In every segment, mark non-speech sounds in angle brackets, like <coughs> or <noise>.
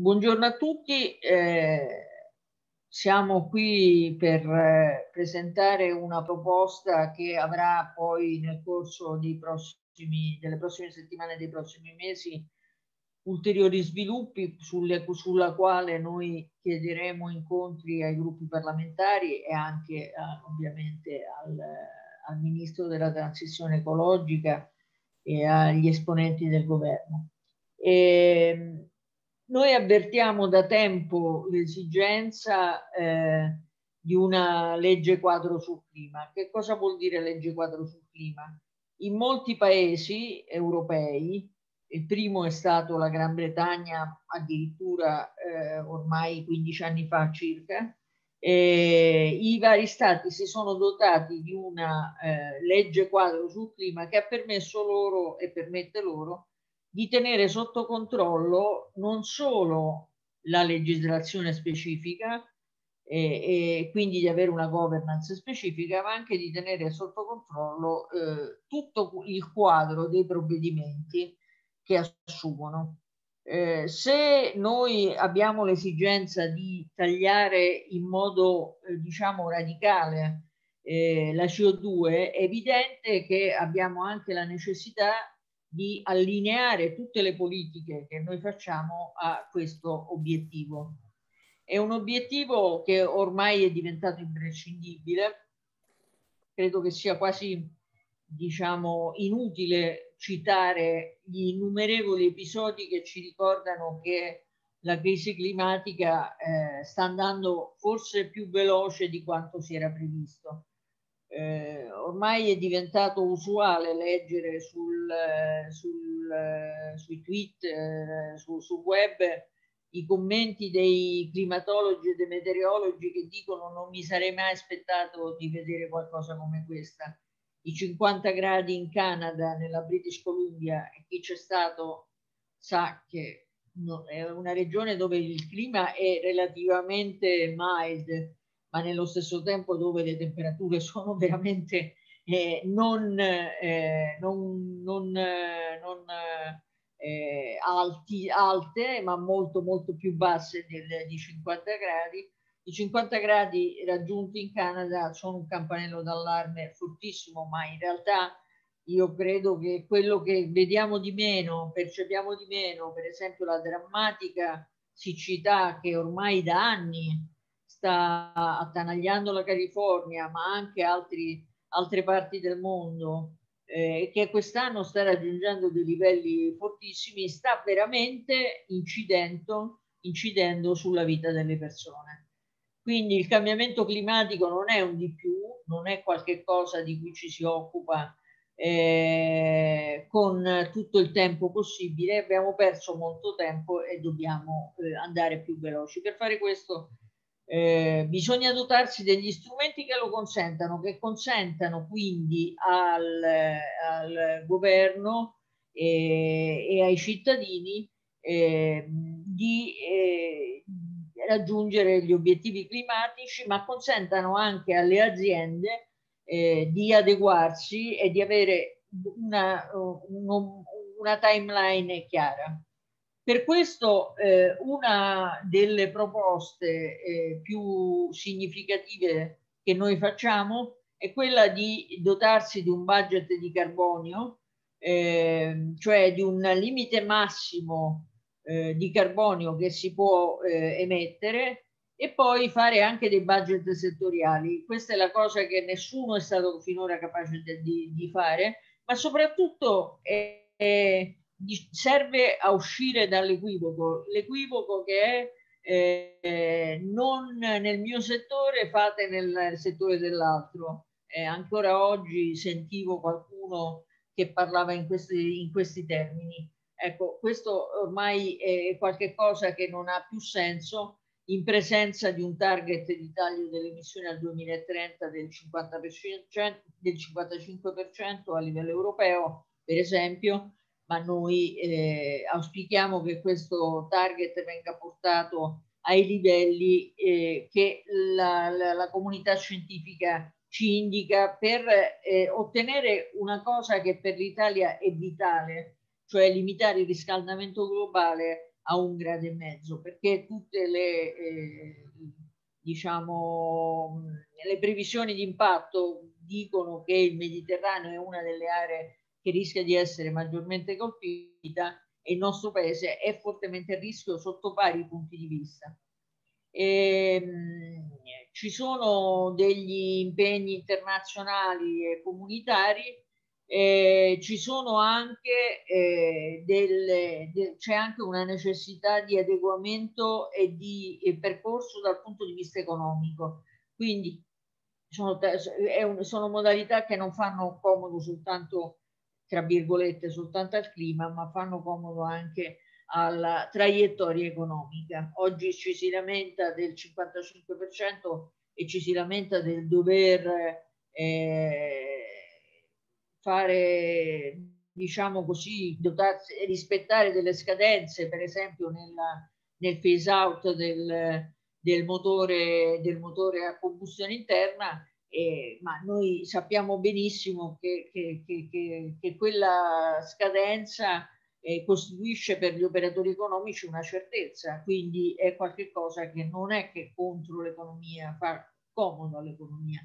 Buongiorno a tutti, eh, siamo qui per eh, presentare una proposta che avrà poi nel corso prossimi, delle prossime settimane e dei prossimi mesi ulteriori sviluppi sulle, sulla quale noi chiederemo incontri ai gruppi parlamentari e anche eh, ovviamente al, al Ministro della Transizione Ecologica e agli esponenti del governo. E, ehm, noi avvertiamo da tempo l'esigenza eh, di una legge quadro sul clima. Che cosa vuol dire legge quadro sul clima? In molti paesi europei, il primo è stato la Gran Bretagna addirittura eh, ormai 15 anni fa circa, eh, i vari stati si sono dotati di una eh, legge quadro sul clima che ha permesso loro e permette loro di tenere sotto controllo non solo la legislazione specifica e, e, quindi di avere una governance specifica, ma anche di tenere sotto controllo eh, tutto il quadro dei provvedimenti che assumono. Eh, se noi abbiamo l'esigenza di tagliare in modo, eh, diciamo, radicale eh, la CO2, è evidente che abbiamo anche la necessità di allineare tutte le politiche che noi facciamo a questo obiettivo. È un obiettivo che ormai è diventato imprescindibile, credo che sia quasi diciamo inutile citare gli innumerevoli episodi che ci ricordano che la crisi climatica eh, sta andando forse più veloce di quanto si era previsto eh, ormai è diventato usuale leggere sul, sul, sui tweet, eh, sul, sul web i commenti dei climatologi e dei meteorologi che dicono non mi sarei mai aspettato di vedere qualcosa come questa. I 50 gradi in Canada, nella British Columbia, chi c'è stato sa che è una regione dove il clima è relativamente mild, ma nello stesso tempo dove le temperature <laughs> sono veramente eh, non, eh, non, non, non eh, alti, alte, ma molto molto più basse del, di 50 gradi. I 50 gradi raggiunti in Canada sono un campanello d'allarme fortissimo, ma in realtà io credo che quello che vediamo di meno, percepiamo di meno, per esempio la drammatica siccità che ormai da anni sta attanagliando la California, ma anche altri, altre parti del mondo, eh, che quest'anno sta raggiungendo dei livelli fortissimi, sta veramente incidendo, incidendo sulla vita delle persone. Quindi il cambiamento climatico non è un di più, non è qualcosa di cui ci si occupa eh, con tutto il tempo possibile. Abbiamo perso molto tempo e dobbiamo eh, andare più veloci. Per fare questo eh, bisogna dotarsi degli strumenti che lo consentano, che consentano quindi al, al governo e, e, ai cittadini eh, di eh, raggiungere gli obiettivi climatici, ma consentano anche alle aziende eh, di adeguarsi e di avere una, una, una timeline chiara. Per questo eh, una delle proposte eh, più significative che noi facciamo è quella di dotarsi di un budget di carbonio, eh, cioè di un limite massimo eh, di carbonio che si può eh, emettere e poi fare anche dei budget settoriali. Questa è la cosa che nessuno è stato finora capace di, di fare, ma soprattutto è, è serve a uscire dall'equivoco, l'equivoco che è eh, non nel mio settore fate nel settore dell'altro. Eh, ancora oggi sentivo qualcuno che parlava in questi, in questi termini. Ecco, questo ormai è qualcosa che non ha più senso in presenza di un target di taglio delle emissioni al 2030 del, 50%, del 55% a livello europeo, per esempio, ma noi eh, auspichiamo che questo target venga portato ai livelli eh, che la, la, la, comunità scientifica ci indica per eh, ottenere una cosa che per l'Italia è vitale, cioè limitare il riscaldamento globale a un grado e mezzo, perché tutte le, eh, diciamo, le previsioni di impatto dicono che il Mediterraneo è una delle aree che rischia di essere maggiormente colpita e il nostro paese è fortemente a rischio sotto vari punti di vista. Ehm, ci sono degli impegni internazionali e comunitari, eh, ci sono anche eh, delle, de, c'è anche una necessità di adeguamento e di e percorso dal punto di vista economico. Quindi sono, un, sono modalità che non fanno comodo soltanto tra virgolette soltanto al clima, ma fanno comodo anche alla traiettoria economica. Oggi ci si lamenta del 55% e ci si lamenta del dover eh, fare, diciamo così, dotarsi, rispettare delle scadenze, per esempio nella, nel phase out del, del, motore, del motore a combustione interna, eh, ma noi sappiamo benissimo che, che, che, che quella scadenza eh, costituisce per gli operatori economici una certezza, quindi è qualcosa che non è che contro l'economia, fa comodo all'economia.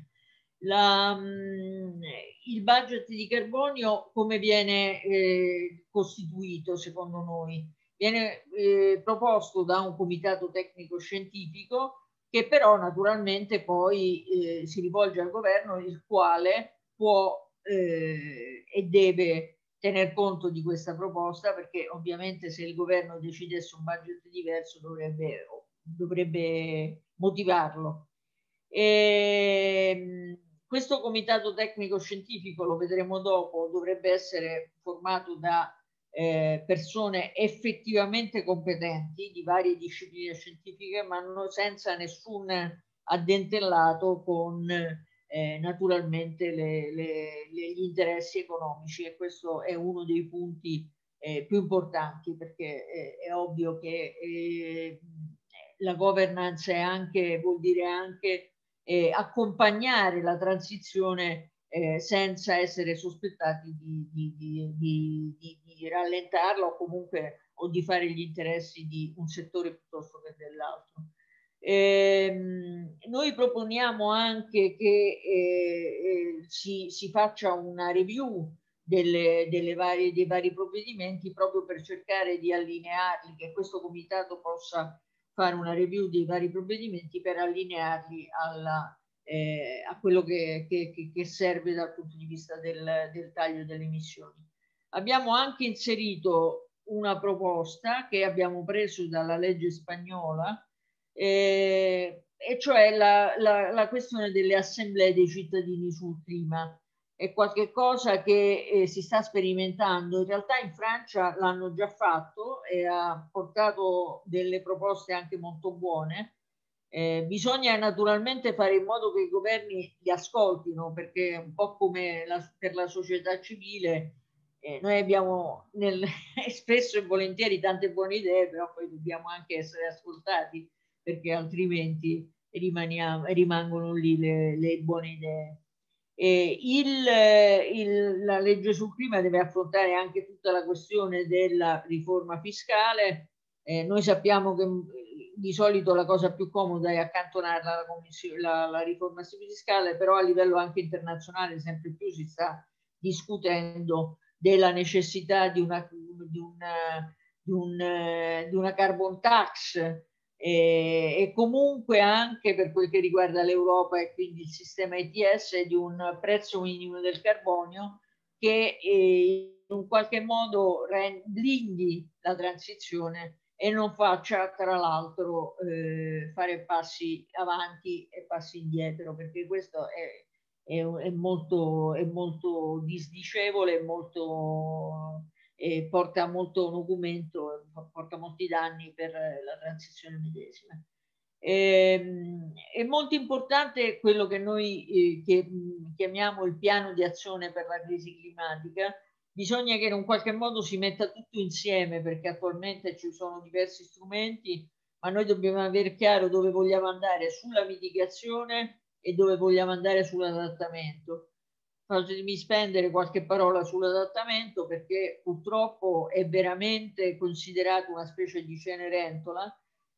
La, mh, il budget di carbonio come viene eh, costituito secondo noi? Viene eh, proposto da un comitato tecnico scientifico che però naturalmente poi eh, si rivolge al governo il quale può eh, e deve tener conto di questa proposta perché ovviamente se il governo decidesse un budget diverso dovrebbe, dovrebbe motivarlo. E, ehm, questo comitato tecnico scientifico, lo vedremo dopo, dovrebbe essere formato da eh, persone effettivamente competenti di varie discipline scientifiche, ma non, senza nessun addentellato con eh, naturalmente le, le, le, gli interessi economici. E questo è uno dei punti eh, più importanti perché è, è ovvio che eh, la governance è anche, vuol dire anche eh, accompagnare la transizione eh, senza essere sospettati di, di, di, di, rallentarla o comunque o di fare gli interessi di un settore piuttosto che dell'altro. Eh, noi proponiamo anche che eh, eh, si, si, faccia una review delle, delle varie, dei vari provvedimenti proprio per cercare di allinearli, che questo comitato possa fare una review dei vari provvedimenti per allinearli alla, eh, a quello che, che, che, serve dal punto di vista del, del taglio delle emissioni. Abbiamo anche inserito una proposta che abbiamo preso dalla legge spagnola, eh, e cioè la, la, la, questione delle assemblee dei cittadini sul clima. È qualcosa che eh, si sta sperimentando. In realtà in Francia l'hanno già fatto e ha portato delle proposte anche molto buone eh, bisogna naturalmente fare in modo che i governi li ascoltino, perché un po' come la, per la società civile, eh, noi abbiamo nel, <laughs> spesso e volentieri tante buone idee, però poi dobbiamo anche essere ascoltati, perché altrimenti rimangono lì le, le buone idee. Eh, il, il, la legge sul clima deve affrontare anche tutta la questione della riforma fiscale. Eh, noi sappiamo che di solito la cosa più comoda è accantonarla la, la, la riforma fiscale, però a livello anche internazionale sempre più si sta discutendo della necessità di una, di una, di un, di una carbon tax e, e, comunque anche per quel che riguarda l'Europa e quindi il sistema ETS di un prezzo minimo del carbonio che eh, in qualche modo blindi la transizione e non faccia tra l'altro eh, fare passi avanti e passi indietro perché questo è, è, è molto, è molto disdicevole, molto, eh, porta molto documento, porta molti danni per la transizione medesima. Ehm, è molto importante quello che noi eh, chiamiamo il piano di azione per la crisi climatica, bisogna che in un qualche modo si metta tutto insieme perché attualmente ci sono diversi strumenti, ma noi dobbiamo avere chiaro dove vogliamo andare sulla mitigazione e dove vogliamo andare sull'adattamento. fatemi spendere qualche parola sull'adattamento perché purtroppo è veramente considerato una specie di cenerentola.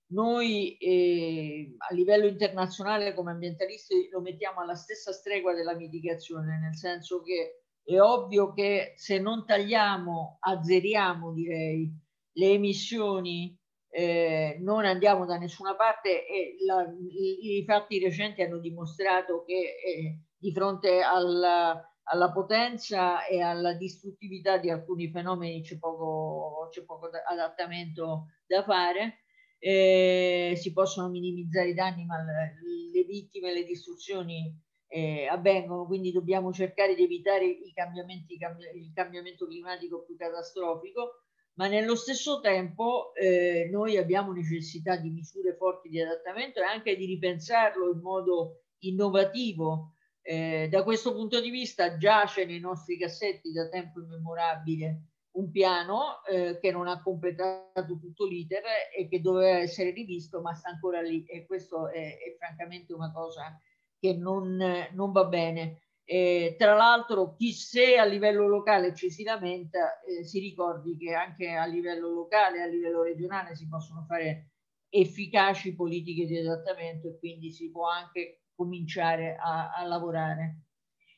Noi eh, a livello internazionale come ambientalisti lo mettiamo alla stessa stregua della mitigazione, nel senso che è ovvio che se non tagliamo, azzeriamo direi, le emissioni eh, non andiamo da nessuna parte e la, i, i, fatti recenti hanno dimostrato che eh, di fronte alla, alla, potenza e alla distruttività di alcuni fenomeni c'è poco, poco adattamento da fare. Eh, si possono minimizzare i danni, ma le vittime e le distruzioni eh, avvengono, quindi dobbiamo cercare di evitare i cambiamenti, il cambiamento climatico più catastrofico ma nello stesso tempo eh, noi abbiamo necessità di misure forti di adattamento e anche di ripensarlo in modo innovativo. Eh, da questo punto di vista giace nei nostri cassetti da tempo immemorabile un piano eh, che non ha completato tutto l'iter e che doveva essere rivisto ma sta ancora lì e questo è, è francamente una cosa che non, non va bene. Eh, tra l'altro, chi se a livello locale ci si lamenta, eh, si ricordi che anche a livello locale, a livello regionale si possono fare efficaci politiche di adattamento e quindi si può anche cominciare a, a lavorare.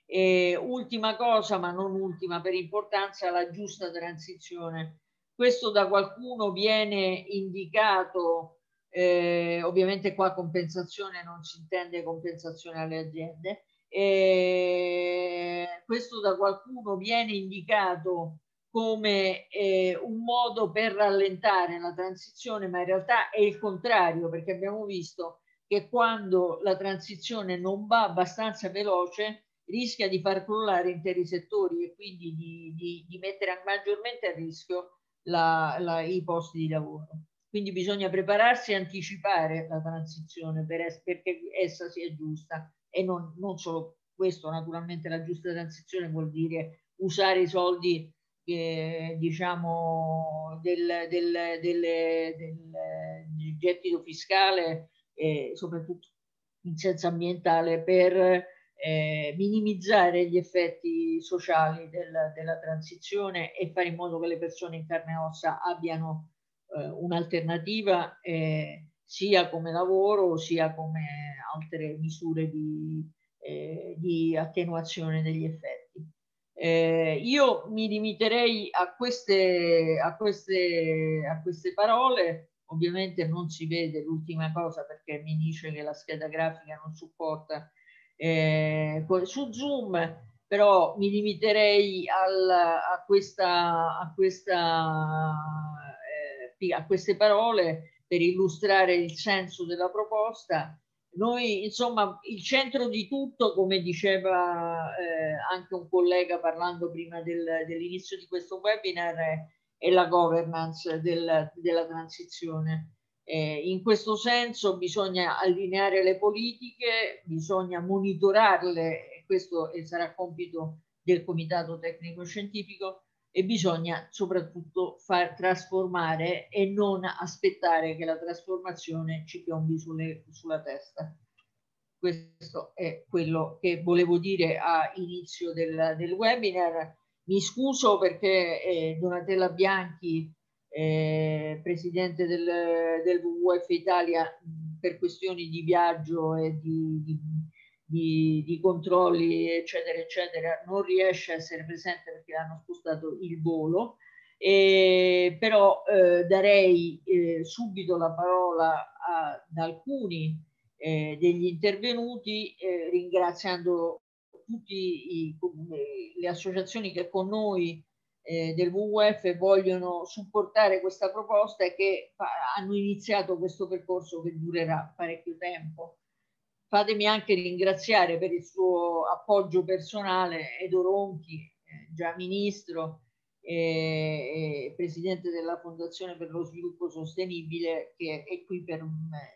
E ultima cosa, ma non ultima per importanza, la giusta transizione. Questo da qualcuno viene indicato, eh, ovviamente qua compensazione non si intende compensazione alle aziende, eh, questo da qualcuno viene indicato come eh, un modo per rallentare la transizione, ma in realtà è il contrario, perché abbiamo visto che quando la transizione non va abbastanza veloce rischia di far crollare interi settori e quindi di, di, di mettere maggiormente a rischio la, la, i posti di lavoro. Quindi bisogna prepararsi e anticipare la transizione per es- perché essa sia giusta. E non, non solo questo, naturalmente la giusta transizione vuol dire usare i soldi eh, diciamo del, del, del, del, gettito fiscale e soprattutto in senso ambientale per eh, minimizzare gli effetti sociali del, della transizione e fare in modo che le persone in carne e ossa abbiano eh, un'alternativa eh, sia come lavoro sia come altre misure di, eh, di attenuazione degli effetti. Eh, io mi limiterei a queste, a, queste, a queste parole, ovviamente non si vede l'ultima cosa perché mi dice che la scheda grafica non supporta eh, su Zoom, però mi limiterei al, a, questa, a, questa, eh, a queste parole per illustrare il senso della proposta. Noi, insomma, il centro di tutto, come diceva eh, anche un collega parlando prima del, dell'inizio di questo webinar, è, è la governance del, della transizione. Eh, in questo senso bisogna allineare le politiche, bisogna monitorarle, questo sarà compito del Comitato Tecnico Scientifico, e bisogna soprattutto far trasformare e non aspettare che la trasformazione ci piombi sulle, sulla testa. Questo è quello che volevo dire a inizio del, del webinar. Mi scuso perché eh, Donatella Bianchi, eh, presidente del, del WWF Italia, per questioni di viaggio e di, di di, di, controlli, eccetera, eccetera, non riesce a essere presente perché hanno spostato il volo. E, però eh, darei eh, subito la parola a, ad alcuni eh, degli intervenuti, eh, ringraziando tutte le associazioni che con noi eh, del WWF vogliono supportare questa proposta e che hanno iniziato questo percorso che durerà parecchio tempo fatemi anche ringraziare per il suo appoggio personale Edo Ronchi, eh, già ministro e, presidente della Fondazione per lo Sviluppo Sostenibile, che è qui per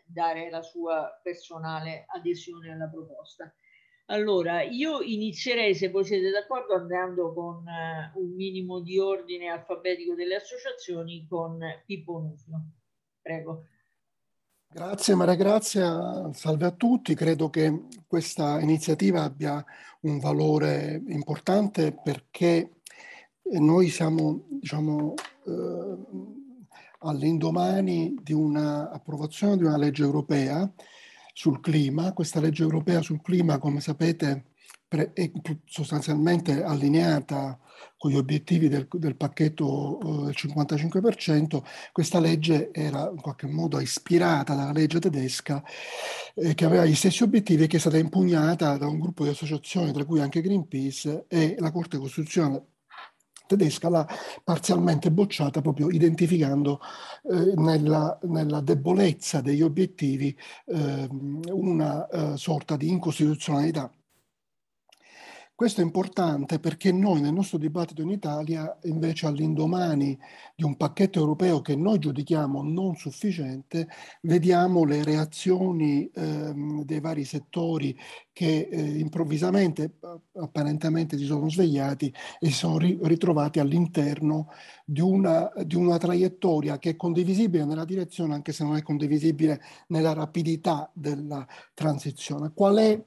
dare la sua personale adesione alla proposta. Allora, io inizierei, se voi siete d'accordo, andando con uh, un minimo di ordine alfabetico delle associazioni con Pippo Nufio. Prego. Grazie Maria Grazia, salve a tutti. Credo che questa iniziativa abbia un valore importante perché noi siamo diciamo, eh, all'indomani di un'approvazione di una legge europea sul clima. Questa legge europea sul clima, come sapete, sostanzialmente allineata con gli obiettivi del, del pacchetto uh, del 55%, questa legge era in qualche modo ispirata dalla legge tedesca eh, che aveva gli stessi obiettivi e che è stata impugnata da un gruppo di associazioni, tra cui anche Greenpeace e la Corte Costituzionale tedesca l'ha parzialmente bocciata proprio identificando eh, nella, nella, debolezza degli obiettivi eh, una eh, sorta di incostituzionalità questo è importante perché noi nel nostro dibattito in Italia, invece all'indomani di un pacchetto europeo che noi giudichiamo non sufficiente, vediamo le reazioni ehm, dei vari settori che eh, improvvisamente, apparentemente si sono svegliati e si sono ri- ritrovati all'interno di una, di una traiettoria che è condivisibile nella direzione, anche se non è condivisibile nella rapidità della transizione. Qual è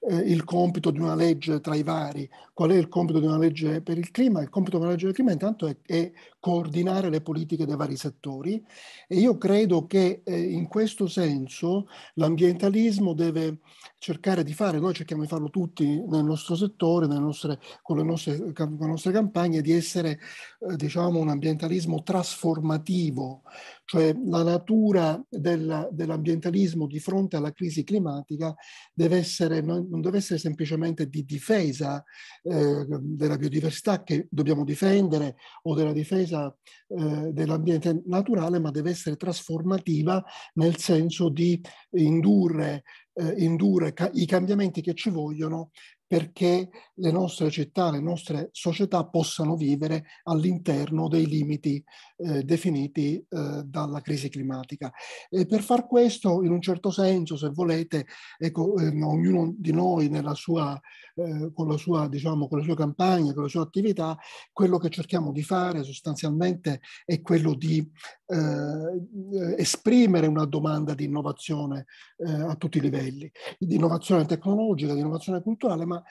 eh, il compito di una legge tra i vari? Qual è il compito di una legge per il clima? Il compito di una legge per il clima intanto è, è coordinare le politiche dei vari settori e io credo che eh, in questo senso l'ambientalismo deve cercare di fare, noi cerchiamo di farlo tutti nel nostro settore, nostre, con, le nostre, con, le nostre, campagne, di essere eh, diciamo un ambientalismo trasformativo, cioè la natura del, dell'ambientalismo di fronte alla crisi climatica deve essere, non deve essere semplicemente di difesa eh, della biodiversità che dobbiamo difendere o della difesa eh, dell'ambiente naturale, ma deve essere trasformativa nel senso di indurre, eh, indurre ca- i cambiamenti che ci vogliono perché le nostre città, le nostre società possano vivere all'interno dei limiti eh, definiti eh, dalla crisi climatica. E per far questo, in un certo senso, se volete, ecco, eh, ognuno di noi sua, eh, con, la sua, diciamo, con le sue campagne, con le sue attività, quello che cerchiamo di fare sostanzialmente è quello di eh, esprimere una domanda di innovazione eh, a tutti i livelli, di innovazione tecnologica, di innovazione culturale, ma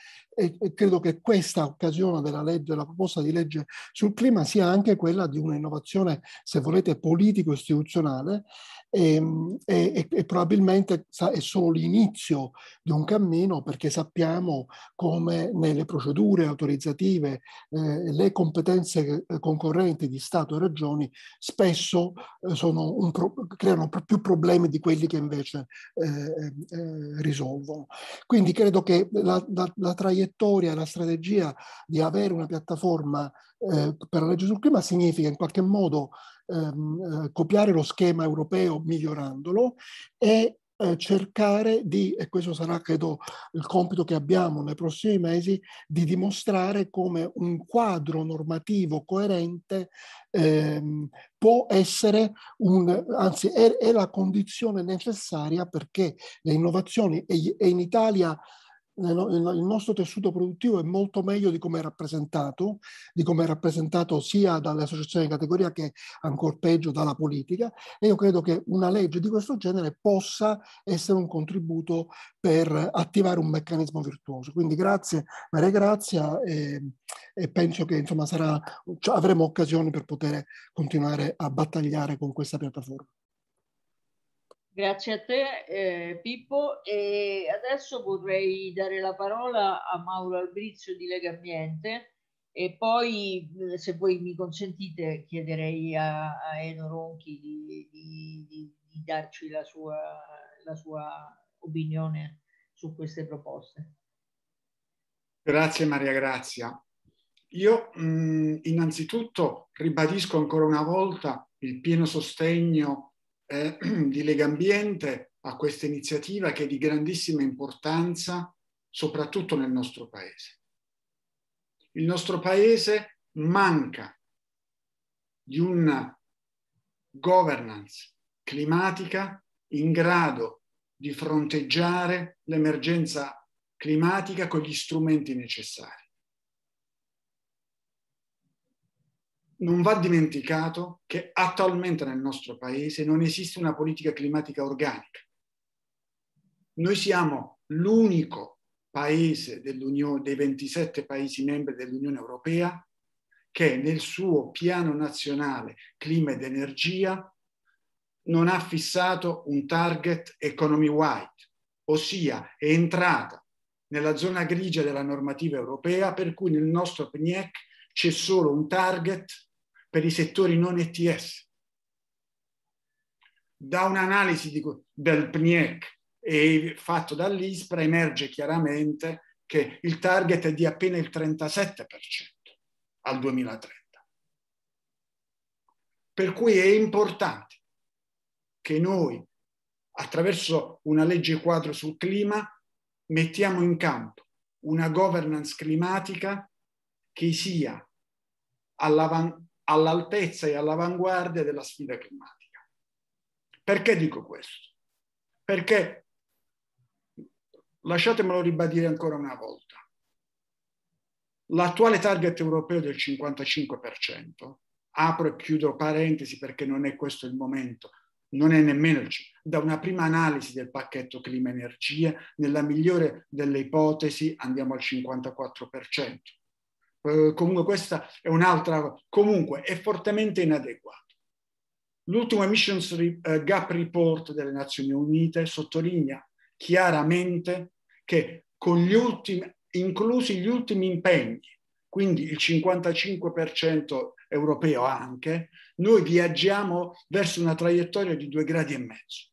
credo che questa occasione della, legge, della proposta di legge sul clima sia anche quella di un'innovazione, se volete, politico-istituzionale ehm, e, e, e, probabilmente è solo l'inizio di un cammino perché sappiamo come nelle procedure autorizzative eh, le competenze eh, concorrenti di Stato e Regioni spesso eh, pro, creano più problemi di quelli che invece eh, eh, risolvono. Quindi credo che la, la, la traiettoria, la strategia di avere una piattaforma eh, per la legge sul clima significa in qualche modo ehm, eh, copiare lo schema europeo migliorandolo e eh, cercare di, e questo sarà credo il compito che abbiamo nei prossimi mesi, di dimostrare come un quadro normativo coerente ehm, può essere un, anzi è, è, la condizione necessaria perché le innovazioni, e, e in Italia il nostro tessuto produttivo è molto meglio di come è rappresentato, di come è rappresentato sia dalle associazioni di categoria che ancora peggio dalla politica e io credo che una legge di questo genere possa essere un contributo per attivare un meccanismo virtuoso. Quindi grazie Maria Grazia e, e penso che insomma sarà, cioè, avremo occasioni per poter continuare a battagliare con questa piattaforma. Grazie a te eh, Pippo e adesso vorrei dare la parola a Mauro Albrizio di Lega Ambiente e poi se voi mi consentite chiederei a, a Eno Ronchi di, di, di, di darci la sua, la sua opinione su queste proposte. Grazie Maria Grazia. Io mh, innanzitutto ribadisco ancora una volta il pieno sostegno eh, <clears throat> di Lega Ambiente a questa iniziativa che è di grandissima importanza soprattutto nel nostro paese. Il nostro paese manca di una governance climatica in grado di fronteggiare l'emergenza climatica con gli strumenti necessari. Non va dimenticato che attualmente nel nostro paese non esiste una politica climatica organica. Noi siamo l'unico paese dei 27 paesi membri dell'Unione Europea che nel suo piano nazionale clima ed energia non ha fissato un target economy wide, ossia è entrata nella zona grigia della normativa europea per cui nel nostro PNIEC c'è solo un target per i settori non ETS. Da un'analisi del PNIEC e fatto dall'ISPRA emerge chiaramente che il target è di appena il 37% al 2030. Per cui è importante che noi, attraverso una legge quadro sul clima, mettiamo in campo una governance climatica che sia all'altezza e all'avanguardia della sfida climatica. Perché dico questo? Perché, lasciatemelo ribadire ancora una volta, l'attuale target europeo del 55%, apro e chiudo parentesi perché non è questo il momento, non è nemmeno il, da una prima analisi del pacchetto clima-energia, nella migliore delle ipotesi andiamo al 54%. Eh, comunque questa è un'altra, comunque è fortemente inadeguato. L'ultimo Emissions eh, Gap Report delle Nazioni Unite sottolinea chiaramente che con gli ultimi, inclusi gli ultimi impegni, quindi il 55% europeo anche, noi viaggiamo verso una traiettoria di due gradi e mezzo.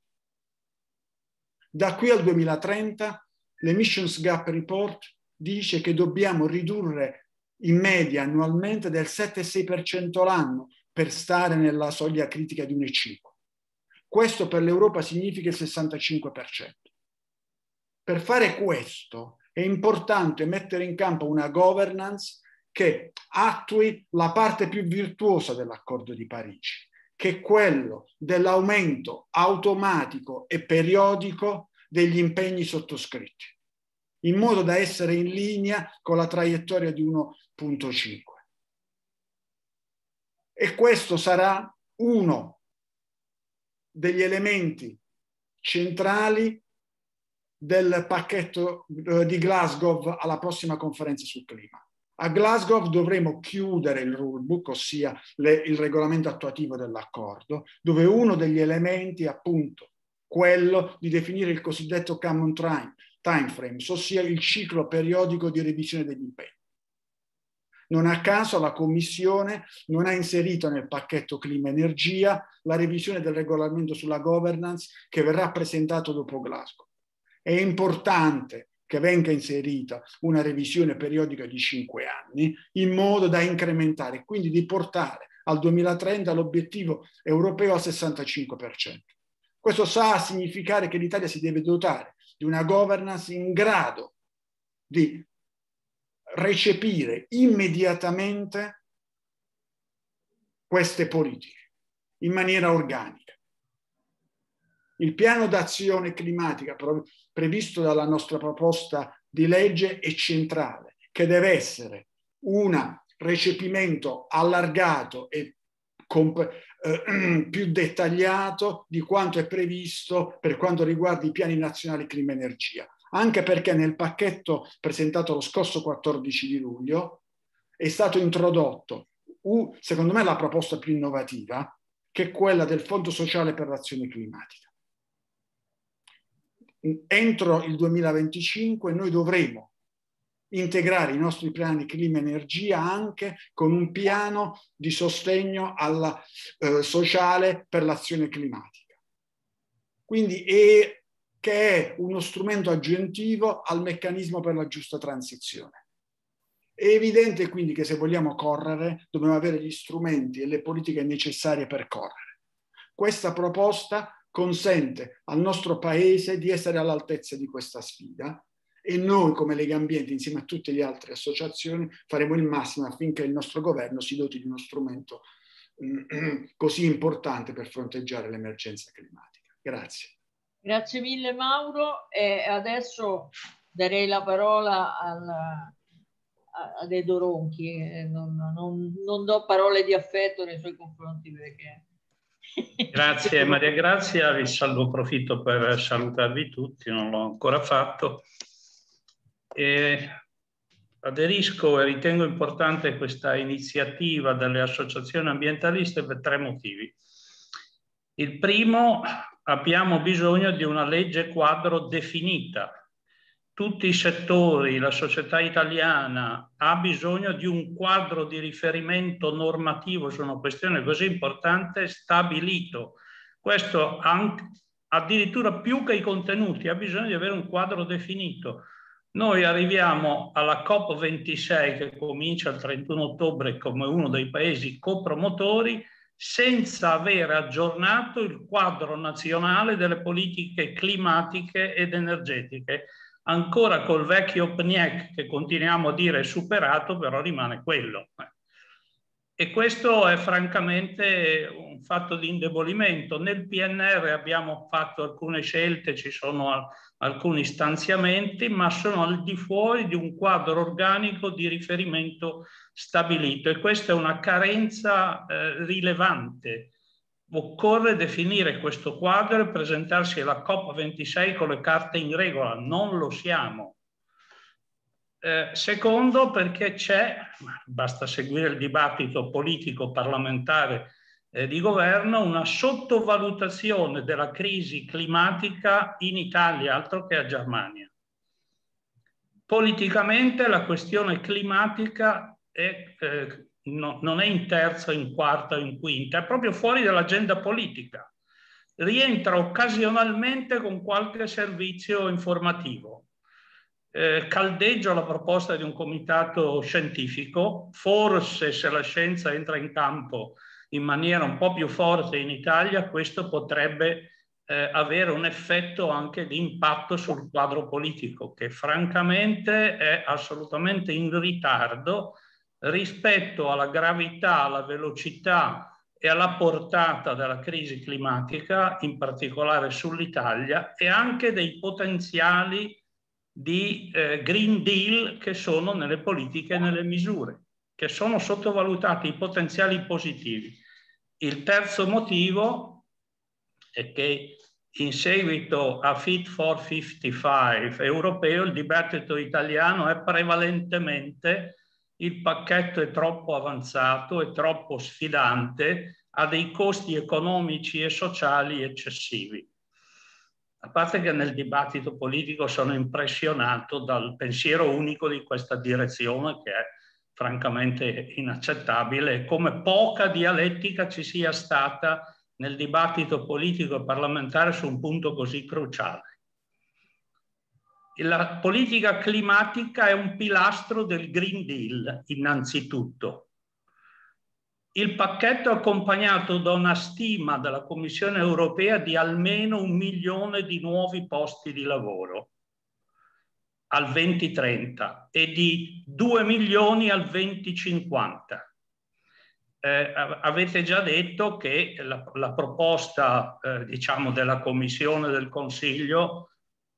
Da qui al 2030 l'Emissions Gap Report dice che dobbiamo ridurre in media annualmente del 7-6% l'anno per stare nella soglia critica di 1,5. Questo per l'Europa significa il 65%. Per fare questo è importante mettere in campo una governance che attui la parte più virtuosa dell'accordo di Parigi, che è quello dell'aumento automatico e periodico degli impegni sottoscritti, in modo da essere in linea con la traiettoria di 1.5. E questo sarà uno degli elementi centrali del pacchetto eh, di Glasgow alla prossima conferenza sul clima. A Glasgow dovremo chiudere il rulebook, ossia le, il regolamento attuativo dell'accordo, dove uno degli elementi è appunto quello di definire il cosiddetto common time, time frame, ossia il ciclo periodico di revisione degli impegni. Non a caso la Commissione non ha inserito nel pacchetto clima-energia la revisione del regolamento sulla governance che verrà presentato dopo Glasgow. È importante che venga inserita una revisione periodica di cinque anni in modo da incrementare, quindi di portare al 2030 l'obiettivo europeo al 65%. Questo sa significare che l'Italia si deve dotare di una governance in grado di recepire immediatamente queste politiche in maniera organica. Il piano d'azione climatica previsto dalla nostra proposta di legge è centrale, che deve essere un recepimento allargato e eh, <clears throat> più dettagliato di quanto è previsto per quanto riguarda i piani nazionali clima energia, anche perché nel pacchetto presentato lo scorso 14 di luglio è stato introdotto, secondo me, la proposta più innovativa, che è quella del Fondo sociale per l'azione climatica entro il 2025 noi dovremo integrare i nostri piani clima-energia anche con un piano di sostegno alla, eh, sociale per l'azione climatica. Quindi è, che è uno strumento aggiuntivo al meccanismo per la giusta transizione. È evidente quindi che se vogliamo correre dobbiamo avere gli strumenti e le politiche necessarie per correre. Questa proposta consente al nostro paese di essere all'altezza di questa sfida e noi come Lega Ambiente insieme a tutte le altre associazioni faremo il massimo affinché il nostro governo si doti di uno strumento mm, <clears throat> così importante per fronteggiare l'emergenza climatica. Grazie. Grazie mille Mauro e adesso darei la parola al, a, dei Doronchi, eh, non, non, non, do parole di affetto nei suoi confronti perché... <laughs> Grazie Maria Grazia, vi saluto, approfitto per salutarvi tutti, non l'ho ancora fatto. E aderisco e ritengo importante questa iniziativa delle associazioni ambientaliste per tre motivi. Il primo, abbiamo bisogno di una legge quadro definita tutti i settori, la società italiana ha bisogno di un quadro di riferimento normativo su una questione così importante stabilito. Questo anche, addirittura più che i contenuti, ha bisogno di avere un quadro definito. Noi arriviamo alla COP26 che comincia il 31 ottobre come uno dei paesi copromotori senza aver aggiornato il quadro nazionale delle politiche climatiche ed energetiche ancora col vecchio PNIEC che continuiamo a dire superato, però rimane quello. E questo è francamente un fatto di indebolimento. Nel PNR abbiamo fatto alcune scelte, ci sono alcuni stanziamenti, ma sono al di fuori di un quadro organico di riferimento stabilito. E questa è una carenza eh, rilevante. Occorre definire questo quadro e presentarsi alla COP26 con le carte in regola, non lo siamo. Eh, secondo, perché c'è, basta seguire il dibattito politico parlamentare eh, di governo, una sottovalutazione della crisi climatica in Italia, altro che a Germania. Politicamente la questione climatica è eh, no, non è in terza, in quarta o in quinta, è proprio fuori dall'agenda politica. Rientra occasionalmente con qualche servizio informativo. Eh, caldeggio la proposta di un comitato scientifico, forse se la scienza entra in campo in maniera un po' più forte in Italia, questo potrebbe eh, avere un effetto anche di impatto sul quadro politico, che francamente è assolutamente in ritardo rispetto alla gravità, alla velocità e alla portata della crisi climatica, in particolare sull'Italia, e anche dei potenziali di eh, Green Deal che sono nelle politiche e nelle misure, che sono sottovalutati i potenziali positivi. Il terzo motivo è che in seguito a Fit for 55 europeo il dibattito italiano è prevalentemente il pacchetto è troppo avanzato, è troppo sfidante, ha dei costi economici e sociali eccessivi. A parte che nel dibattito politico sono impressionato dal pensiero unico di questa direzione che è francamente inaccettabile come poca dialettica ci sia stata nel dibattito politico e parlamentare su un punto così cruciale la politica climatica è un pilastro del Green Deal, innanzitutto. Il pacchetto è accompagnato da una stima della Commissione europea di almeno un milione di nuovi posti di lavoro al 2030 e di 2 milioni al 2050. Eh, avete già detto che la, la proposta eh, diciamo della Commissione del Consiglio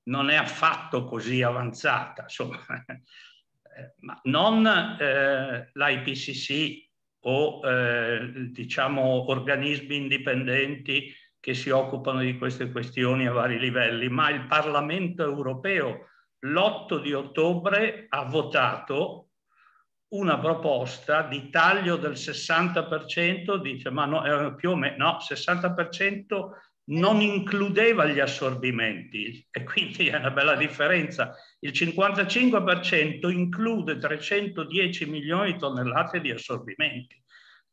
non è affatto così avanzata, insomma, <laughs> eh, ma non eh, l'IPCC o eh, diciamo organismi indipendenti che si occupano di queste questioni a vari livelli, ma il Parlamento europeo l'8 di ottobre ha votato una proposta di taglio del 60%, dice ma no, eh, più o meno no, 60% non includeva gli assorbimenti e quindi è una bella differenza. Il 55% include 310 milioni di tonnellate di assorbimenti.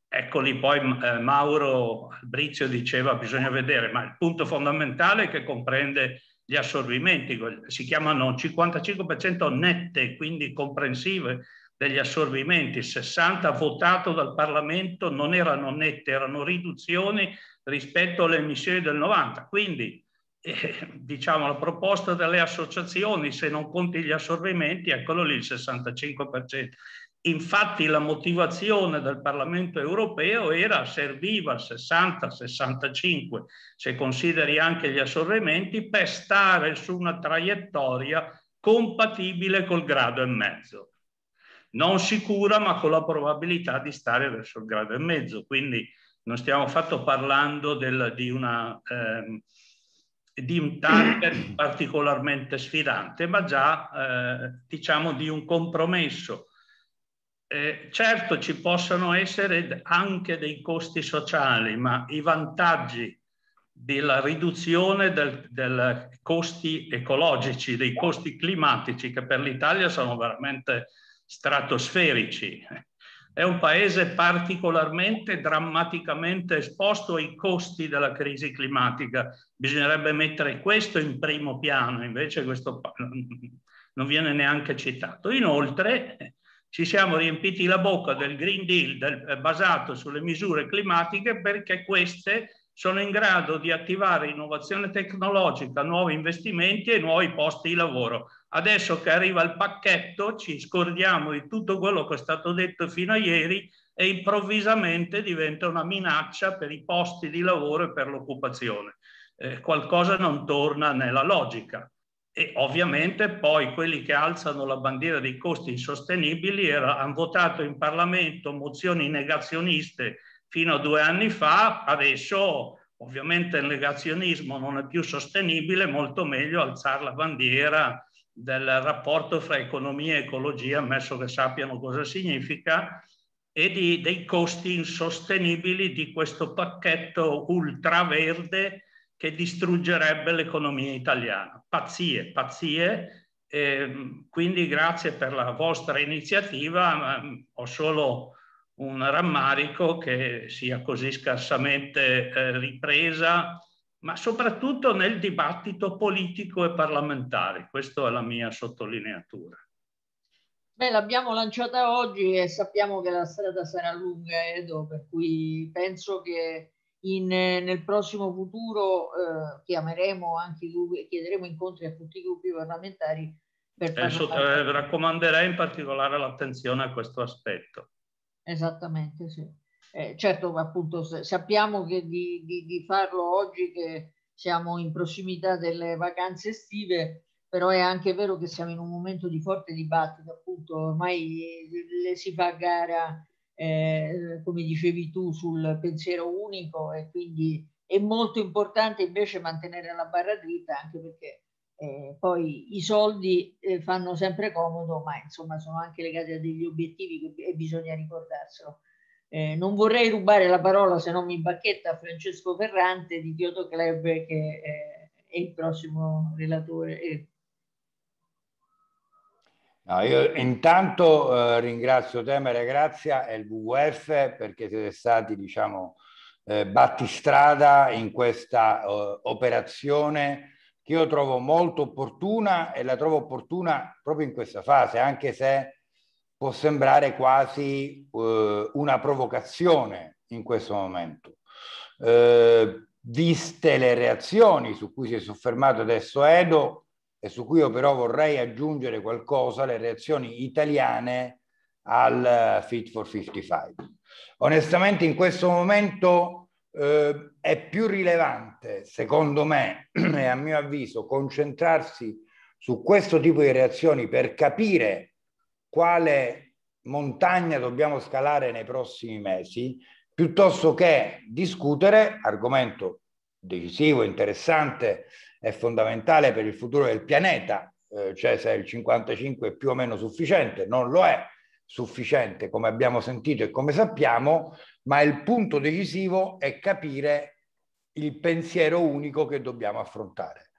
Eccoli poi eh, Mauro Albrizio diceva bisogna vedere, ma il punto fondamentale è che comprende gli assorbimenti, si chiamano 55% nette, quindi comprensive degli assorbimenti, 60 votato dal Parlamento non erano nette, erano riduzioni rispetto alle emissioni del 90. Quindi eh, diciamo la proposta delle associazioni, se non conti gli assorbimenti, eccolo lì il 65%. Infatti la motivazione del Parlamento europeo era serviva il 60-65, se consideri anche gli assorbimenti, per stare su una traiettoria compatibile col grado e mezzo. non sicura ma con la probabilità di stare verso il grado e mezzo. Quindi non stiamo affatto parlando del, di, una, eh, di, un target particolarmente sfidante, ma già eh, diciamo di un compromesso. Eh, certo ci possono essere anche dei costi sociali, ma i vantaggi della riduzione dei costi ecologici, dei costi climatici, che per l'Italia sono veramente stratosferici. È un paese particolarmente drammaticamente esposto ai costi della crisi climatica. Bisognerebbe mettere questo in primo piano, invece questo non viene neanche citato. Inoltre ci siamo riempiti la bocca del Green Deal del, basato sulle misure climatiche perché queste sono in grado di attivare innovazione tecnologica, nuovi investimenti e nuovi posti di lavoro. Adesso che arriva il pacchetto ci scordiamo di tutto quello che è stato detto fino a ieri e improvvisamente diventa una minaccia per i posti di lavoro e per l'occupazione. Eh, qualcosa non torna nella logica. E ovviamente poi quelli che alzano la bandiera dei costi insostenibili hanno votato in Parlamento mozioni negazioniste fino a due anni fa, adesso ovviamente il negazionismo non è più sostenibile, molto meglio alzare la bandiera del rapporto fra economia e ecologia, ammesso che sappiano cosa significa, e di, dei costi insostenibili di questo pacchetto ultraverde che distruggerebbe l'economia italiana. Pazzie, pazzie. Eh, quindi grazie per la vostra iniziativa, ho solo un rammarico che sia così scarsamente eh, ripresa, ma soprattutto nel dibattito politico e parlamentare. Questa è la mia sottolineatura. Beh, l'abbiamo lanciata oggi e sappiamo che la strada sarà lunga, Edo, per cui penso che in, nel prossimo futuro eh, chiameremo anche chiederemo incontri a tutti i gruppi parlamentari per Penso, eh, raccomanderei in particolare l'attenzione a questo aspetto. Esattamente, sì. Eh, certo, appunto, sappiamo che di, di, di, farlo oggi che siamo in prossimità delle vacanze estive, però è anche vero che siamo in un momento di forte dibattito, appunto, ormai le si fa gara, eh, come dicevi tu, sul pensiero unico e quindi è molto importante invece mantenere la barra dritta, anche perché eh, poi i soldi eh, fanno sempre comodo, ma insomma sono anche legati a degli obiettivi che, e bisogna ricordarselo. Eh, non vorrei rubare la parola, se non mi bacchetta, a Francesco Ferrante di Kyoto Club, che eh, è il prossimo relatore. Eh. No, io intanto eh, ringrazio Temere Grazia e il WWF perché siete stati, diciamo, battistrada in questa operazione che io trovo molto opportuna e la trovo opportuna proprio in questa fase, anche se può sembrare quasi eh, una provocazione in questo momento. Eh, viste le reazioni su cui si è soffermato adesso Edo e su cui io però vorrei aggiungere qualcosa, le reazioni italiane al Fit for 55. Onestamente in questo momento eh, è più rilevante, secondo me <clears throat> e a mio avviso, concentrarsi su questo tipo di reazioni per capire quale montagna dobbiamo scalare nei prossimi mesi, piuttosto che discutere, argomento decisivo, interessante e fondamentale per il futuro del pianeta, eh, cioè se il 55 è più o meno sufficiente, non lo è sufficiente come abbiamo sentito e come sappiamo, ma il punto decisivo è capire il pensiero unico che dobbiamo affrontare,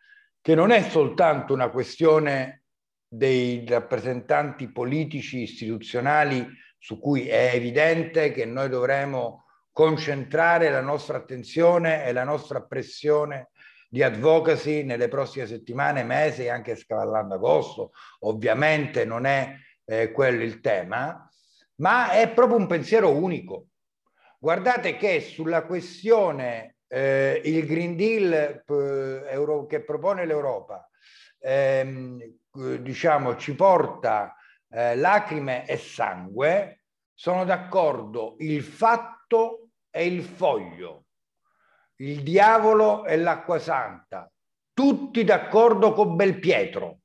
che non è soltanto una questione dei rappresentanti politici istituzionali su cui è evidente che noi dovremo concentrare la nostra attenzione e la nostra pressione di advocacy nelle prossime settimane, mesi, anche scavallando agosto. Ovviamente non è eh, quello il tema, ma è proprio un pensiero unico. Guardate che sulla questione eh, il Green Deal eh, che propone l'Europa, ehm, diciamo, ci porta eh, lacrime e sangue, sono d'accordo il fatto e il foglio, il diavolo e l'acqua santa, tutti d'accordo con Belpietro,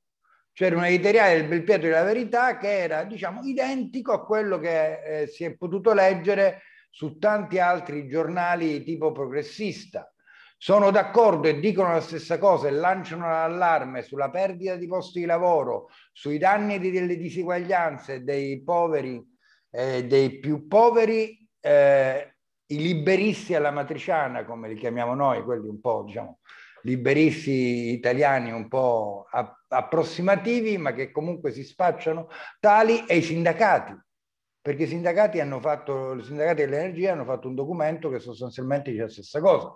c'era un editoriale del Belpietro della Verità che era, diciamo, identico a quello che eh, si è potuto leggere su tanti altri giornali tipo progressista. Sono d'accordo e dicono la stessa cosa e lanciano l'allarme sulla perdita di posti di lavoro, sui danni delle diseguaglianze dei poveri eh, dei più poveri, eh, i liberisti alla matriciana, come li chiamiamo noi, quelli un po', diciamo, liberisti italiani un po' approssimativi, ma che comunque si spacciano tali, e i sindacati, perché i sindacati hanno fatto, i sindacati dell'energia hanno fatto un documento che sostanzialmente dice la stessa cosa,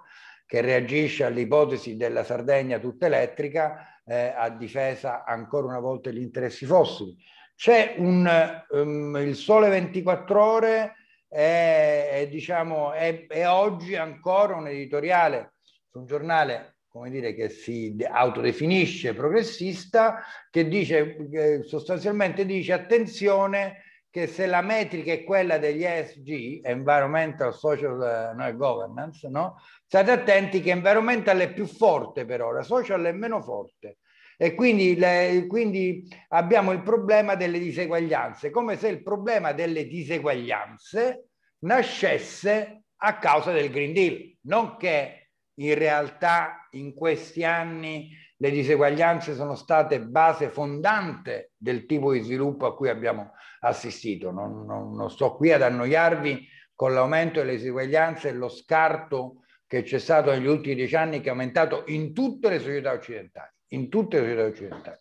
che reagisce all'ipotesi della Sardegna tutta elettrica eh, a difesa ancora una volta degli interessi fossili. C'è un, um, il sole 24 ore è, è, diciamo, è, è oggi ancora un editoriale su un giornale come dire, che si autodefinisce progressista, che dice, sostanzialmente dice attenzione che se la metrica è quella degli ESG, Environmental Social no, Governance, no? state attenti che environmental è più forte però, la social è meno forte. E quindi, le, quindi abbiamo il problema delle diseguaglianze, come se il problema delle diseguaglianze nascesse a causa del Green Deal, non che in realtà in questi anni le diseguaglianze sono state base fondante del tipo di sviluppo a cui abbiamo assistito. Non, non, non sto qui ad annoiarvi con l'aumento delle diseguaglianze e lo scarto che c'è stato negli ultimi dieci anni che è aumentato in tutte le società occidentali, in tutte le società occidentali.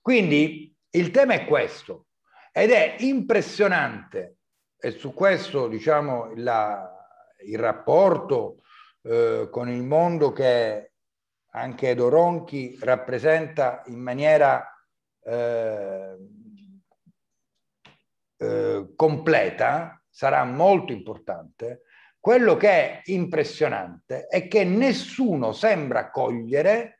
Quindi il tema è questo ed è impressionante e su questo diciamo la, il rapporto eh, con il mondo che anche Edo Ronchi rappresenta in maniera eh, eh, completa, sarà molto importante, quello che è impressionante è che nessuno sembra cogliere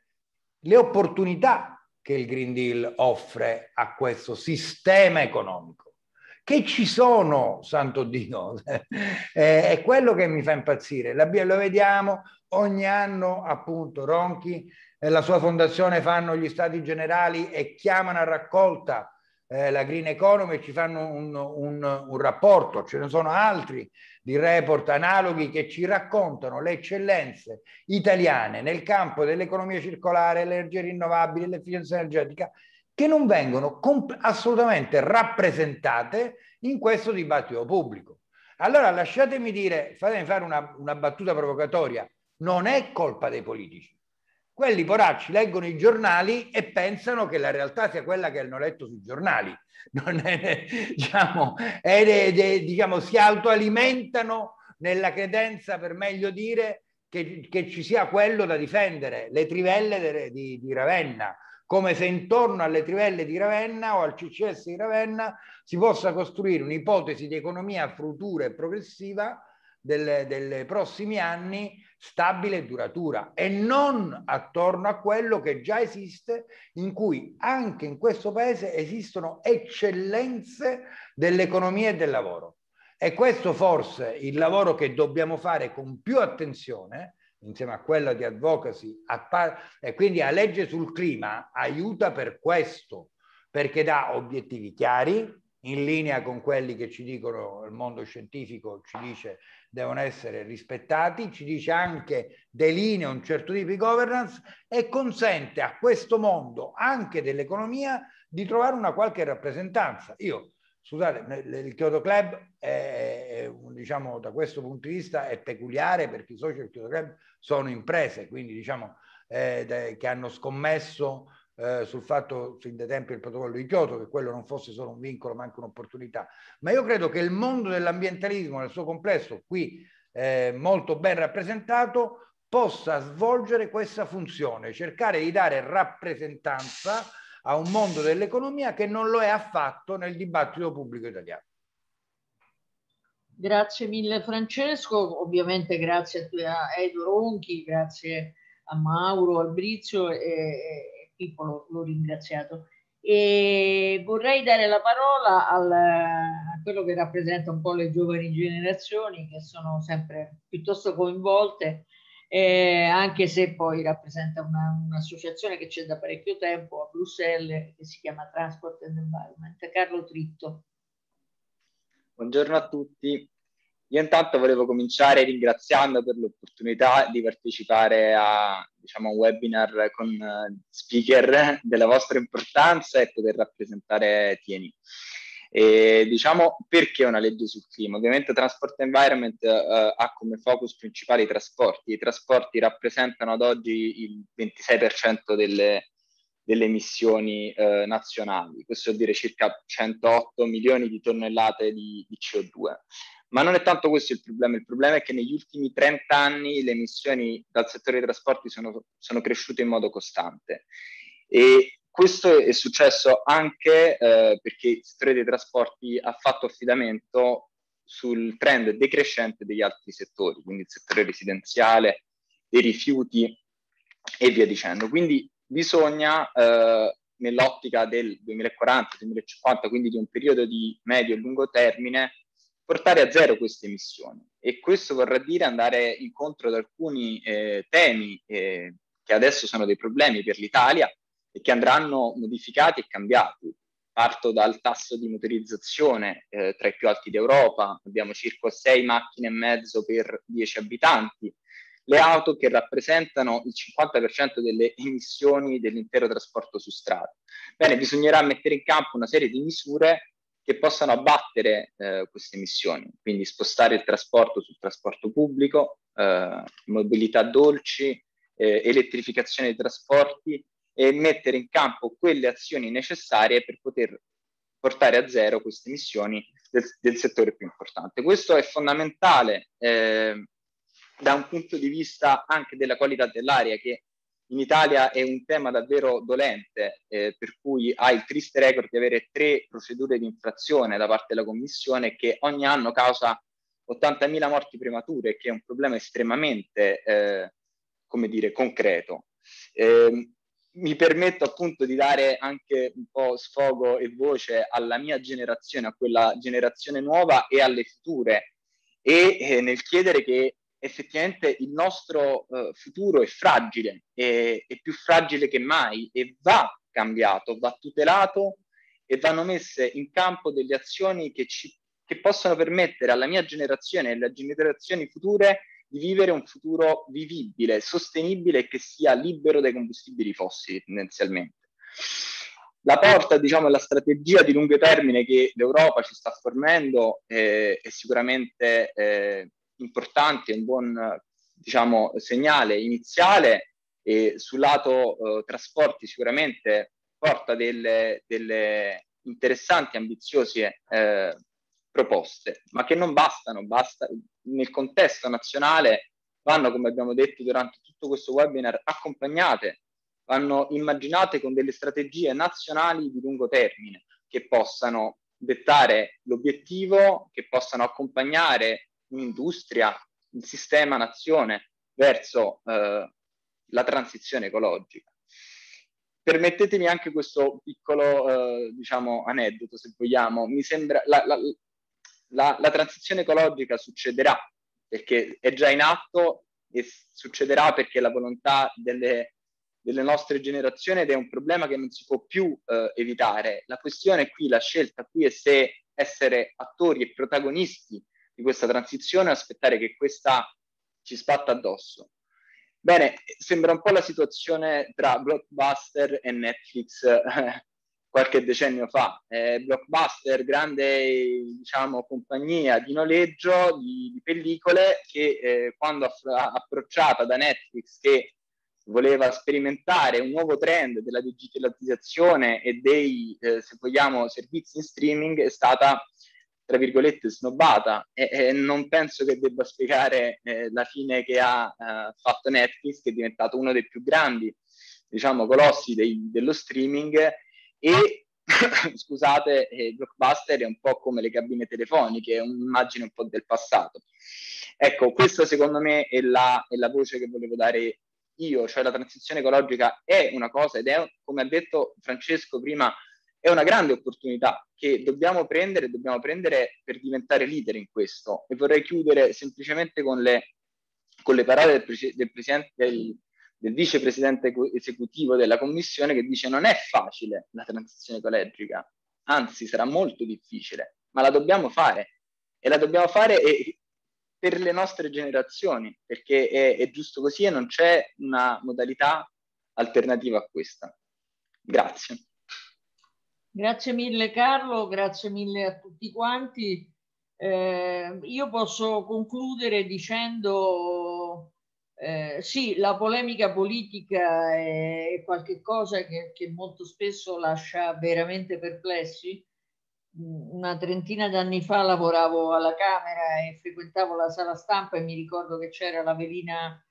le opportunità che il Green Deal offre a questo sistema economico che ci sono, santo Dio, <laughs> è quello che mi fa impazzire. Lo vediamo ogni anno, appunto, Ronchi e la sua fondazione fanno gli stati generali e chiamano a raccolta eh, la Green Economy e ci fanno un, un, un rapporto, ce ne sono altri di report analoghi che ci raccontano le eccellenze italiane nel campo dell'economia circolare, l'energia rinnovabile, l'efficienza energetica che non vengono assolutamente rappresentate in questo dibattito pubblico. Allora lasciatemi dire, fatemi fare una, una battuta provocatoria, non è colpa dei politici. Quelli poracci leggono i giornali e pensano che la realtà sia quella che hanno letto sui giornali. <laughs> È, diciamo, è, è, diciamo, si autoalimentano nella credenza, per meglio dire, che, che, ci sia quello da difendere, le trivelle di, di Ravenna, come se intorno alle trivelle di Ravenna o al CCS di Ravenna si possa costruire un'ipotesi di economia futura e progressiva dei prossimi anni stabile e duratura e non attorno a quello che già esiste in cui anche in questo paese esistono eccellenze dell'economia e del lavoro. E questo forse il lavoro che dobbiamo fare con più attenzione insieme a quella di advocacy, e quindi la legge sul clima aiuta per questo, perché dà obiettivi chiari, in linea con quelli che ci dicono il mondo scientifico, ci dice devono essere rispettati, ci dice anche delinea un certo tipo di governance e consente a questo mondo, anche dell'economia, di trovare una qualche rappresentanza. Io Scusate, il Kyoto Club è, diciamo, da questo punto di vista è peculiare perché i soci del Kyoto Club sono imprese, quindi diciamo eh, che hanno scommesso eh, sul fatto fin dai tempi del protocollo di Kyoto che quello non fosse solo un vincolo ma anche un'opportunità. Ma io credo che il mondo dell'ambientalismo nel suo complesso, qui eh, molto ben rappresentato, possa svolgere questa funzione, cercare di dare rappresentanza a un mondo dell'economia che non lo è affatto nel dibattito pubblico italiano. Grazie mille Francesco, ovviamente grazie a Edo Ronchi, grazie a Mauro, Albrizio e, Pippo l'ho ringraziato. E vorrei dare la parola al, a quello che rappresenta un po' le giovani generazioni che sono sempre piuttosto coinvolte eh, anche se poi rappresenta una, un'associazione che c'è da parecchio tempo a Bruxelles che si chiama Transport and Environment. Carlo Tritto. Buongiorno a tutti. Io intanto volevo cominciare ringraziando per l'opportunità di partecipare a diciamo, un webinar con uh, speaker della vostra importanza e poter rappresentare Tieni. E, diciamo perché una legge sul clima? Ovviamente Transport Environment uh, ha come focus principali i trasporti. I trasporti rappresentano ad oggi il 26% delle, delle emissioni uh, nazionali, questo vuol dire circa 108 milioni di tonnellate di, di CO2. Ma non è tanto questo il problema, il problema è che negli ultimi 30 anni le emissioni dal settore dei trasporti sono, sono cresciute in modo costante. E questo è successo anche eh, perché il settore dei trasporti ha fatto affidamento sul trend decrescente degli altri settori, quindi il settore residenziale, dei rifiuti e via dicendo. Quindi bisogna, eh, nell'ottica del 2040-2050, quindi di un periodo di medio e lungo termine, portare a zero queste emissioni. E questo vorrà dire andare incontro ad alcuni eh, temi eh, che adesso sono dei problemi per l'Italia, e che andranno modificati e cambiati. Parto dal tasso di motorizzazione eh, tra i più alti d'Europa, abbiamo circa 6 macchine e mezzo per 10 abitanti, le auto che rappresentano il 50% delle emissioni dell'intero trasporto su strada. Bene, bisognerà mettere in campo una serie di misure che possano abbattere eh, queste emissioni, quindi spostare il trasporto sul trasporto pubblico, eh, mobilità dolci, eh, elettrificazione dei trasporti e mettere in campo quelle azioni necessarie per poter portare a zero queste emissioni del, del settore più importante. Questo è fondamentale eh, da un punto di vista anche della qualità dell'aria che in Italia è un tema davvero dolente, eh, per cui ha il triste record di avere tre procedure di infrazione da parte della Commissione che ogni anno causa 80.000 morti premature, che è un problema estremamente, eh, come dire, concreto. Eh, mi permetto appunto di dare anche un po' sfogo e voce alla mia generazione, a quella generazione nuova e alle future, e eh, nel chiedere che effettivamente il nostro eh, futuro è fragile, è, è più fragile che mai e va cambiato, va tutelato e vanno messe in campo delle azioni che, ci, che possono permettere alla mia generazione e alle generazioni future di vivere un futuro vivibile, sostenibile e che sia libero dai combustibili fossili tendenzialmente. La porta, diciamo, la strategia di lungo termine che l'Europa ci sta fornendo eh, è sicuramente eh, importante, un buon diciamo, segnale iniziale e sul lato eh, trasporti sicuramente porta delle, delle interessanti, ambiziose eh, proposte, ma che non bastano, basta, nel contesto nazionale vanno, come abbiamo detto durante tutto questo webinar, accompagnate, vanno immaginate con delle strategie nazionali di lungo termine che possano dettare l'obiettivo, che possano accompagnare un'industria, il sistema nazione verso eh, la transizione ecologica. Permettetemi anche questo piccolo, eh, diciamo, aneddoto, se vogliamo. Mi sembra, la, la, la, la transizione ecologica succederà perché è già in atto e succederà perché la volontà delle, delle nostre generazioni ed è un problema che non si può più eh, evitare. La questione qui, la scelta qui è se essere attori e protagonisti di questa transizione aspettare che questa ci spatta addosso. Bene, sembra un po' la situazione tra Blockbuster e Netflix <laughs> qualche decennio fa. Eh, Blockbuster, grande diciamo, compagnia di noleggio di, di pellicole che eh, quando aff- approcciata da Netflix che voleva sperimentare un nuovo trend della digitalizzazione e dei, eh, se vogliamo, servizi in streaming è stata tra virgolette snobbata e, e non penso che debba spiegare eh, la fine che ha eh, fatto Netflix che è diventato uno dei più grandi diciamo colossi dei, dello streaming e <coughs> scusate, eh, Blockbuster è un po' come le cabine telefoniche, è un'immagine un po' del passato. Ecco, questa secondo me è la, è la voce che volevo dare io, cioè la transizione ecologica è una cosa ed è, come ha detto Francesco prima, è una grande opportunità che dobbiamo prendere, dobbiamo prendere per diventare leader in questo. E vorrei chiudere semplicemente con le con le parole del, pre- del, del, del vicepresidente esecutivo della commissione che dice non è facile la transizione ecologica, anzi sarà molto difficile, ma la dobbiamo fare e la dobbiamo fare per le nostre generazioni, perché è, è giusto così e non c'è una modalità alternativa a questa. Grazie. Grazie mille Carlo, grazie mille a tutti quanti. Eh, io posso concludere dicendo eh, sì, la polemica politica è qualcosa che, che molto spesso lascia veramente perplessi. Una trentina d'anni fa lavoravo alla Camera e frequentavo la sala stampa e mi ricordo che c'era la velina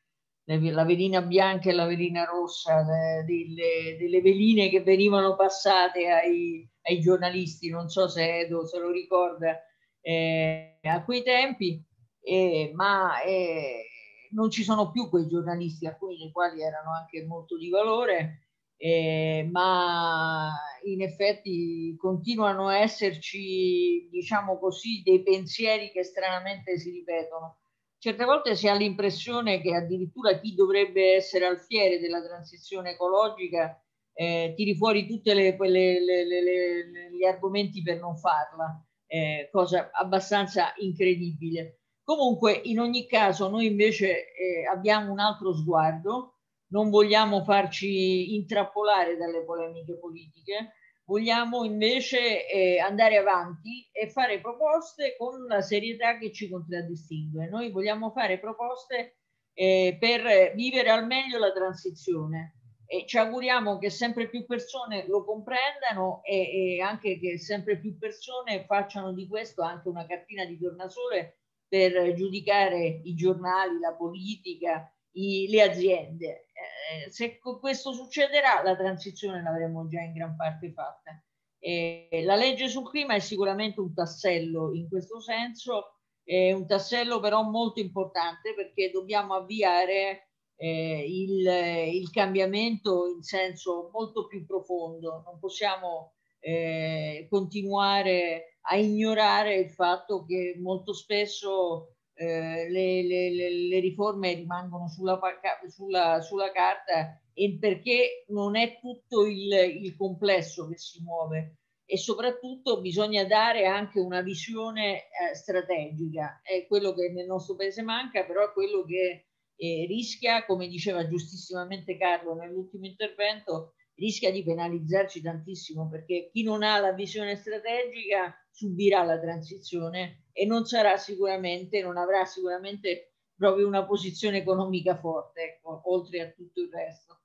la velina bianca e la velina rossa, delle, delle veline che venivano passate ai, ai, giornalisti, non so se Edo se lo ricorda, eh, a quei tempi, eh, ma eh, non ci sono più quei giornalisti, alcuni dei quali erano anche molto di valore, eh, ma in effetti continuano a esserci, diciamo così, dei pensieri che stranamente si ripetono certe volte si ha l'impressione che addirittura chi dovrebbe essere alfiere della transizione ecologica eh, tiri fuori tutti gli argomenti per non farla, eh, cosa abbastanza incredibile. Comunque, in ogni caso, noi invece eh, abbiamo un altro sguardo, non vogliamo farci intrappolare dalle polemiche politiche, vogliamo invece eh, andare avanti e fare proposte con la serietà che ci contraddistingue. Noi vogliamo fare proposte eh, per vivere al meglio la transizione e ci auguriamo che sempre più persone lo comprendano e, e anche che sempre più persone facciano di questo anche una cartina di tornasole per giudicare i giornali, la politica, i, le aziende. Eh, se questo succederà, la transizione l'avremo già in gran parte fatta. Eh, la legge sul clima è sicuramente un tassello in questo senso, è un tassello però molto importante perché dobbiamo avviare eh, il, il, cambiamento in senso molto più profondo. Non possiamo eh, continuare a ignorare il fatto che molto spesso eh, le, le, le, riforme rimangono sulla, sulla, sulla, carta e perché non è tutto il, il complesso che si muove e soprattutto bisogna dare anche una visione eh, strategica. È quello che nel nostro paese manca, però è quello che eh, rischia, come diceva giustissimamente Carlo nell'ultimo intervento, rischia di penalizzarci tantissimo perché chi non ha la visione strategica subirà la transizione e non sarà sicuramente, non avrà sicuramente proprio una posizione economica forte, ecco, oltre a tutto il resto.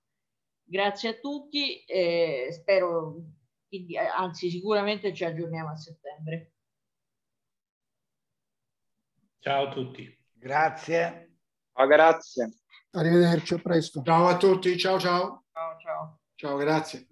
Grazie a tutti, eh, spero, anzi sicuramente ci aggiorniamo a settembre. Ciao a tutti. Grazie. Ciao, grazie. Arrivederci, a presto. Ciao a tutti, ciao ciao. Ciao ciao. Ciao, grazie.